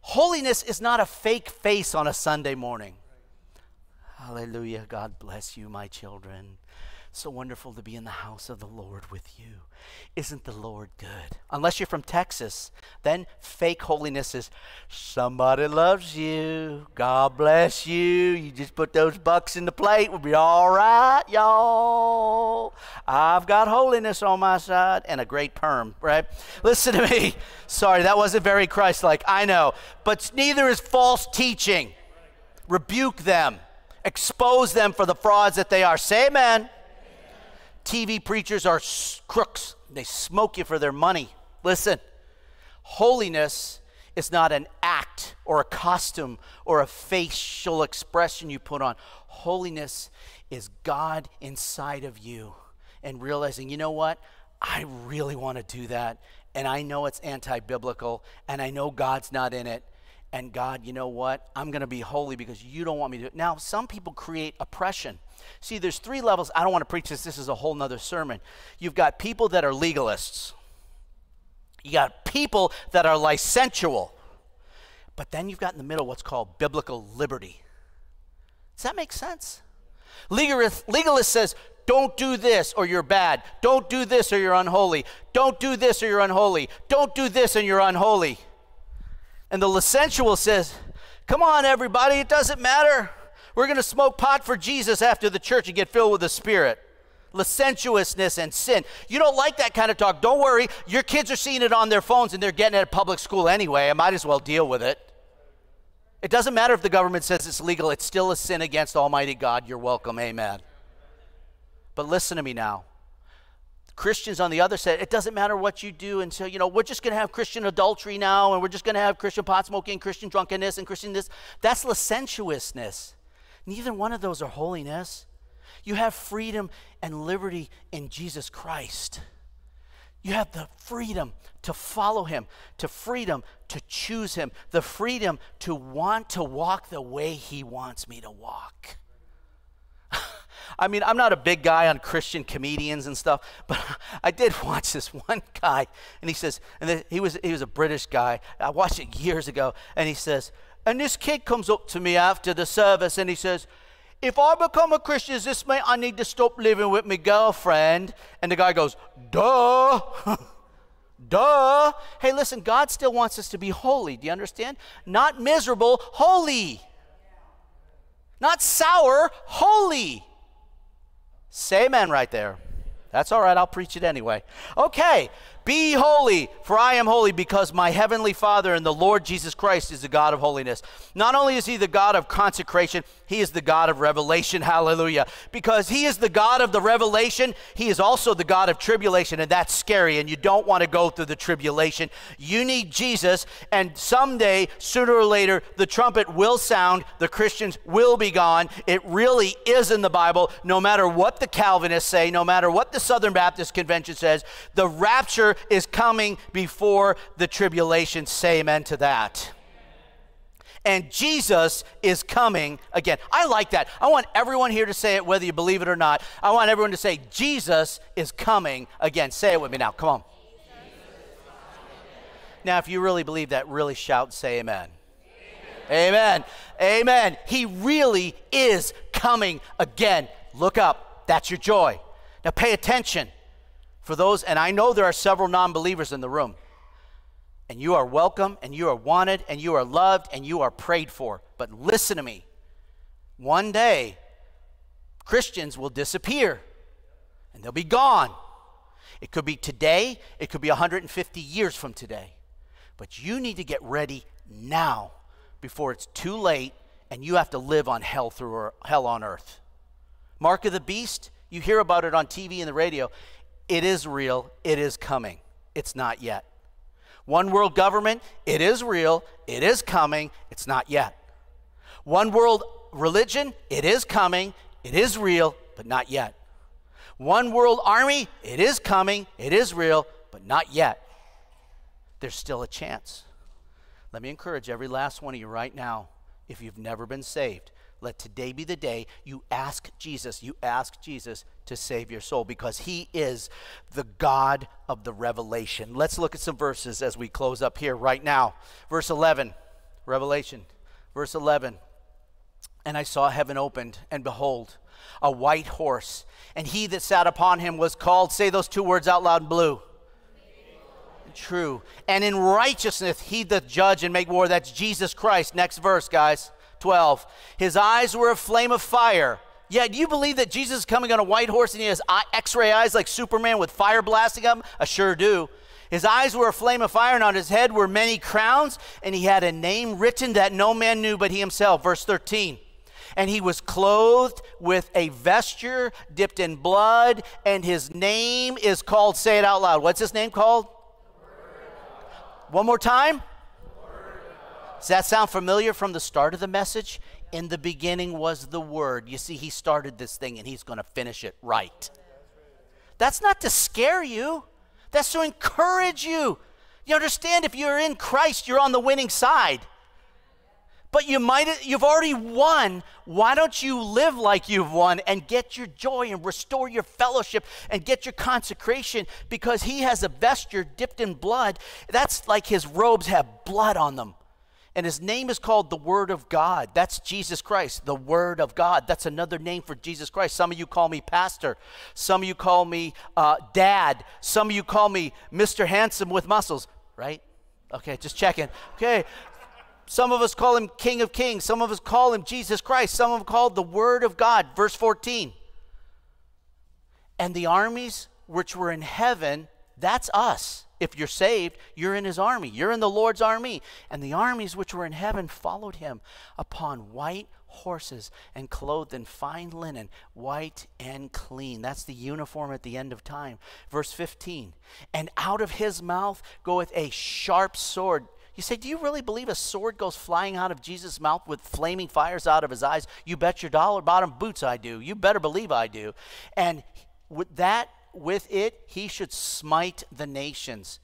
holiness is not a fake face on a Sunday morning. Hallelujah. God bless you, my children. So wonderful to be in the house of the Lord with you. Isn't the Lord good? Unless you're from Texas, then fake holiness is somebody loves you. God bless you. You just put those bucks in the plate. We'll be all right, y'all. I've got holiness on my side and a great perm, right? Listen to me. <laughs> Sorry, that wasn't very Christ like. I know. But neither is false teaching. Rebuke them, expose them for the frauds that they are. Say amen. TV preachers are crooks. They smoke you for their money. Listen, holiness is not an act or a costume or a facial expression you put on. Holiness is God inside of you and realizing, you know what? I really want to do that. And I know it's anti biblical, and I know God's not in it. And God, you know what? I'm going to be holy because you don't want me to. Now, some people create oppression. See, there's three levels. I don't want to preach this. This is a whole nother sermon. You've got people that are legalists. You got people that are licential. But then you've got in the middle what's called biblical liberty. Does that make sense? Legalist, legalist says, don't do this or you're bad. Don't do this or you're unholy. Don't do this or you're unholy. Don't do this and you're unholy. And the licentious says, come on, everybody, it doesn't matter. We're going to smoke pot for Jesus after the church and get filled with the Spirit. licentiousness and sin. You don't like that kind of talk. Don't worry. Your kids are seeing it on their phones and they're getting it at public school anyway. I might as well deal with it. It doesn't matter if the government says it's legal, it's still a sin against Almighty God. You're welcome. Amen. But listen to me now. Christians on the other side, it doesn't matter what you do. And so, you know, we're just going to have Christian adultery now, and we're just going to have Christian pot smoking, Christian drunkenness, and Christian this. That's licentiousness. Neither one of those are holiness. You have freedom and liberty in Jesus Christ. You have the freedom to follow Him, to freedom to choose Him, the freedom to want to walk the way He wants me to walk. I mean, I'm not a big guy on Christian comedians and stuff, but <laughs> I did watch this one guy, and he says, and he was he was a British guy. I watched it years ago, and he says, and this kid comes up to me after the service, and he says, if I become a Christian, this mean I need to stop living with my girlfriend? And the guy goes, duh. <laughs> duh. Hey, listen, God still wants us to be holy. Do you understand? Not miserable, holy. Not sour, holy. Say amen right there. That's all right, I'll preach it anyway. Okay, be holy, for I am holy, because my heavenly Father and the Lord Jesus Christ is the God of holiness. Not only is he the God of consecration, he is the God of revelation. <laughs> Hallelujah. Because he is the God of the revelation, he is also the God of tribulation, and that's scary, and you don't want to go through the tribulation. You need Jesus, and someday, sooner or later, the trumpet will sound, the Christians will be gone. It really is in the Bible, no matter what the Calvinists say, no matter what the Southern Baptist Convention says, the rapture is coming before the tribulation. Say amen to that. And Jesus is coming again. I like that. I want everyone here to say it, whether you believe it or not. I want everyone to say, Jesus is coming again. Say it with me now. Come on. Now, if you really believe that, really shout, say amen. Amen. Amen. amen. He really is coming again. Look up. That's your joy. Now, pay attention for those, and I know there are several non believers in the room. And you are welcome, and you are wanted, and you are loved, and you are prayed for. But listen to me. One day, Christians will disappear, and they'll be gone. It could be today, it could be 150 years from today. But you need to get ready now before it's too late and you have to live on hell through er, hell on earth. Mark of the beast, you hear about it on TV and the radio. It is real. It is coming. It's not yet. One world government, it is real. It is coming. It's not yet. One world religion, it is coming. It is real, but not yet. One world army, it is coming. It is real, but not yet. There's still a chance. Let me encourage every last one of you right now, if you've never been saved, let today be the day you ask Jesus, you ask Jesus to save your soul because he is the God of the revelation. Let's look at some verses as we close up here right now. Verse 11, Revelation, verse 11. And I saw heaven opened, and behold, a white horse, and he that sat upon him was called, say those two words out loud, in blue. True. And in righteousness he doth judge and make war. That's Jesus Christ. Next verse, guys. 12. His eyes were a flame of fire. Yeah, do you believe that Jesus is coming on a white horse and he has x ray eyes like Superman with fire blasting him? I sure do. His eyes were a flame of fire, and on his head were many crowns, and he had a name written that no man knew but he himself. Verse 13. And he was clothed with a vesture dipped in blood, and his name is called, say it out loud. What's his name called? One more time. Does that sound familiar from the start of the message? In the beginning was the Word. You see, He started this thing and He's going to finish it right. That's not to scare you, that's to encourage you. You understand, if you're in Christ, you're on the winning side. But you might you've already won. Why don't you live like you've won and get your joy and restore your fellowship and get your consecration because he has a vesture dipped in blood. That's like his robes have blood on them. And his name is called the Word of God. That's Jesus Christ, the Word of God. That's another name for Jesus Christ. Some of you call me Pastor. Some of you call me uh, Dad. Some of you call me Mr. Handsome with muscles, right? Okay, just checking. Okay. Some of us call him King of Kings. Some of us call him Jesus Christ. Some of them call the Word of God. Verse 14. And the armies which were in heaven, that's us. If you're saved, you're in his army. You're in the Lord's army. And the armies which were in heaven followed him upon white horses and clothed in fine linen, white and clean. That's the uniform at the end of time. Verse 15. And out of his mouth goeth a sharp sword. You say, Do you really believe a sword goes flying out of Jesus' mouth with flaming fires out of his eyes? You bet your dollar bottom boots I do. You better believe I do. And with that with it he should smite the nations.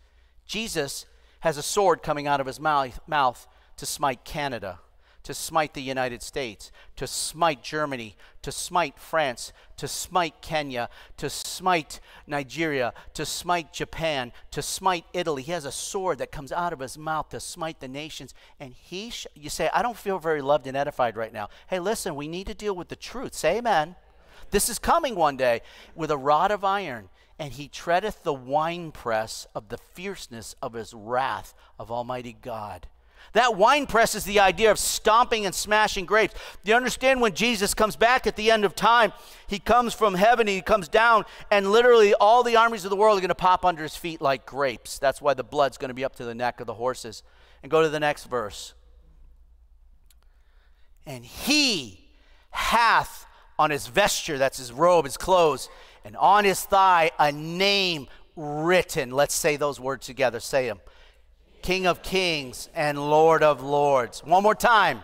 Jesus has a sword coming out of his mouth, mouth to smite Canada, to smite the United States, to smite Germany, to smite France, to smite Kenya, to smite Nigeria, to smite Japan, to smite Italy. He has a sword that comes out of his mouth to smite the nations. And he, you say, I don't feel very loved and edified right now. Hey, listen, we need to deal with the truth. Say amen. This is coming one day with a rod of iron, and he treadeth the winepress of the fierceness of his wrath of Almighty God. That winepress is the idea of stomping and smashing grapes. Do you understand when Jesus comes back at the end of time? He comes from heaven, he comes down, and literally all the armies of the world are going to pop under his feet like grapes. That's why the blood's going to be up to the neck of the horses. And go to the next verse. And he hath on his vesture, that's his robe, his clothes, and on his thigh a name written. Let's say those words together. Say them King of kings and Lord of lords. One more time.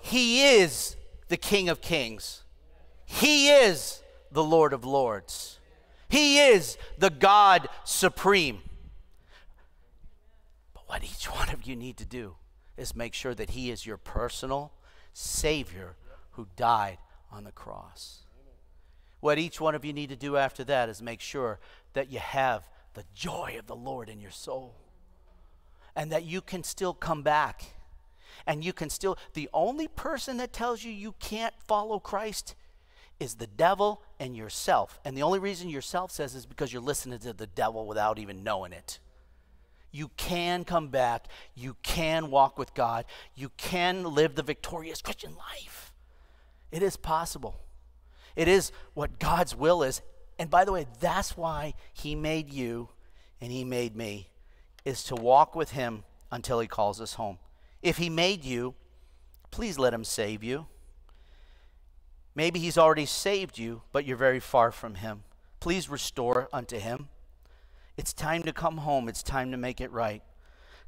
He is the King of kings. He is the Lord of lords. He is the God supreme. But what each <laughs> one of you need to do is make sure that He is your personal Savior who died on the cross. What each one of you need to do after that is make sure that you have the joy of the Lord in your soul and that you can still come back and you can still the only person that tells you you can't follow Christ is the devil and yourself and the only reason yourself says is because you're listening to the devil without even knowing it you can come back. You can walk with God. You can live the victorious Christian life. It is possible. It is what God's will is. And by the way, that's why He made you and He made me, is to walk with Him until He calls us home. If He made you, please let Him save you. Maybe He's already saved you, but you're very far from Him. Please restore unto Him. It's time to come home. It's time to make it right.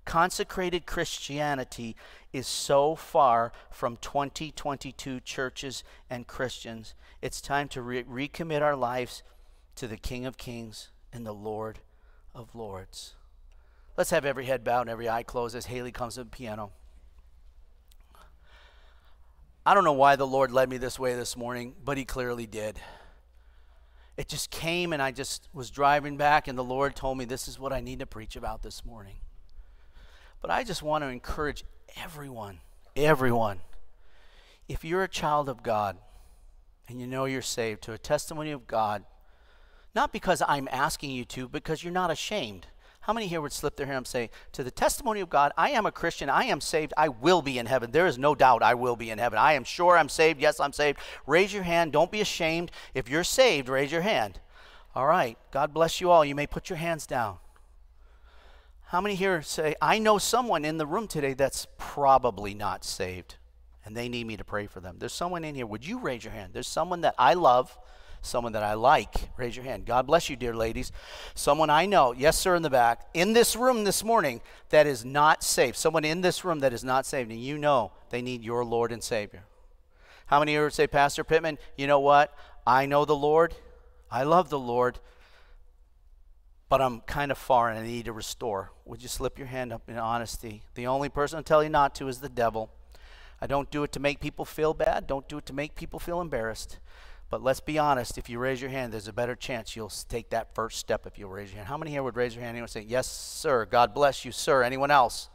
Consecrated Christianity is so far from 2022 churches and Christians. It's time to re- recommit our lives to the King of Kings and the Lord of Lords. Let's have every head bowed and every eye closed as Haley comes to the piano. I don't know why the Lord led me this way this morning, but He clearly did it just came and I just was driving back and the Lord told me this is what I need to preach about this morning. But I just want to encourage everyone, everyone, if you're a child of God and you know you're saved, to a testimony of God, not because I'm asking you to, because you're not ashamed. How many here would slip their hand and say, To the testimony of God, I am a Christian, I am saved, I will be in heaven. There is no doubt I will be in heaven. I am sure I'm saved. Yes, I'm saved. Raise your hand. Don't be ashamed. If you're saved, raise your hand. All right. God bless you all. You may put your hands down. How many here say, I know someone in the room today that's probably not saved, and they need me to pray for them? There's someone in here. Would you raise your hand? There's someone that I love someone that I like. Raise your hand. God bless you, dear ladies. Someone I know, yes, sir, in the back, in this room this morning that is not saved. Someone in this room that is not saved, and you know they need your Lord and Savior. How many of you say, Pastor Pittman, you know what? I know the Lord. I love the Lord, but I'm kind of far and I need to restore. Would you slip your hand up in honesty? The only person I tell you not to is the devil. I don't do it to make people feel bad. Don't do it to make people feel embarrassed. But let's be honest, if you raise your hand, there's a better chance you'll take that first step if you'll raise your hand. How many here would raise your hand? Anyone say, Yes, sir. God bless you, sir. Anyone else?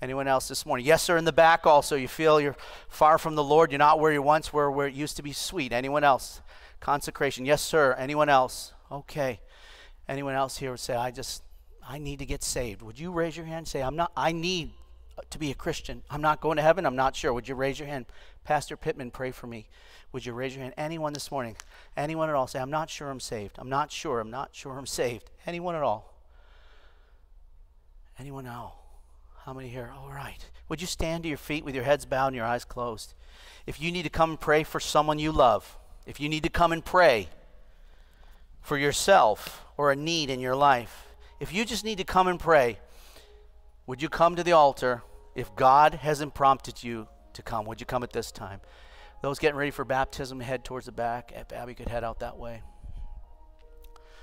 Anyone else this morning? Yes, sir, in the back also. You feel you're far from the Lord. You're not where you once were, where it used to be sweet. Anyone else? Consecration. Yes, sir. Anyone else? Okay. Anyone else here would say, I just, I need to get saved. Would you raise your hand and say, I'm not, I need, to be a Christian. I'm not going to heaven. I'm not sure. Would you raise your hand? Pastor Pittman, pray for me. Would you raise your hand? Anyone this morning? Anyone at all? Say, I'm not sure I'm saved. I'm not sure. I'm not sure I'm saved. Anyone at all? Anyone else? How many here? All right. Would you stand to your feet with your heads bowed and your eyes closed? If you need to come and pray for someone you love, if you need to come and pray for yourself or a need in your life, if you just need to come and pray, would you come to the altar if God hasn't prompted you to come? Would you come at this time? Those getting ready for baptism, head towards the back. If Abby could head out that way.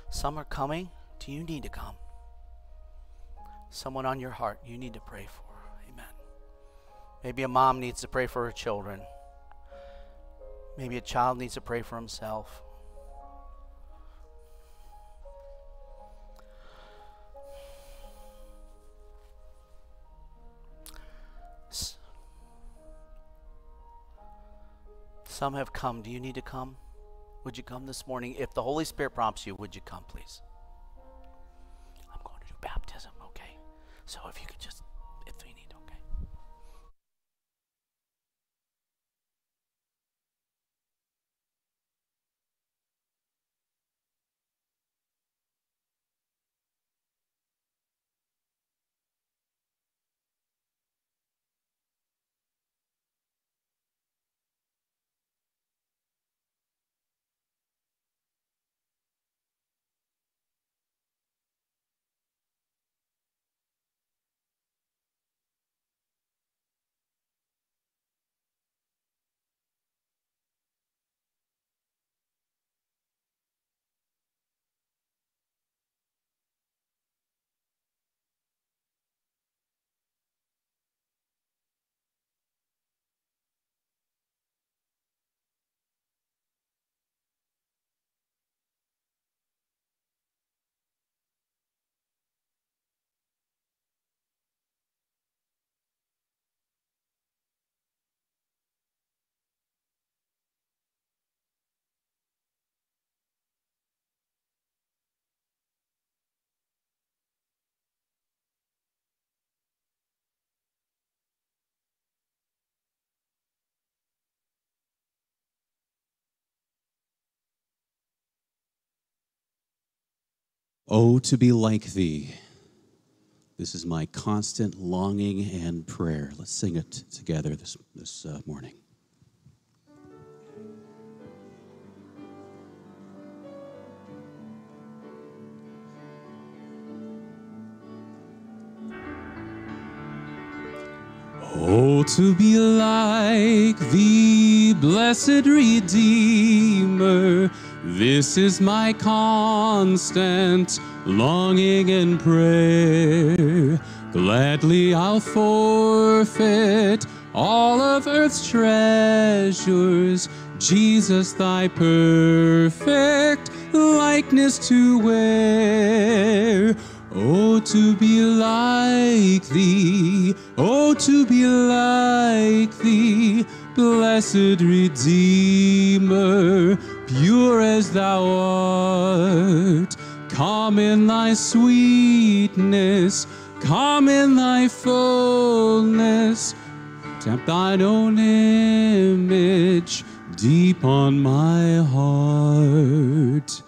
Some are coming. Do you need to come? Someone on your heart you need to pray for. Amen. Maybe a mom needs to pray for her children. Maybe a child needs to pray for himself. Some have come. Do you need to come? Would you come this morning? If the Holy Spirit prompts you, would you come, please? I'm going to do baptism, okay? So if you could just, Oh, to be like thee. This is my constant longing and prayer. Let's sing it together this, this uh, morning. Oh, to be like thee, blessed Redeemer this is my constant longing and prayer. Gladly I'll forfeit all of earth's treasures, Jesus, thy perfect likeness to wear. Oh, to be like thee, oh, to be like thee, blessed Redeemer pure as thou art. Come in thy sweetness, come in thy fullness. Tempt thine own image deep on my heart.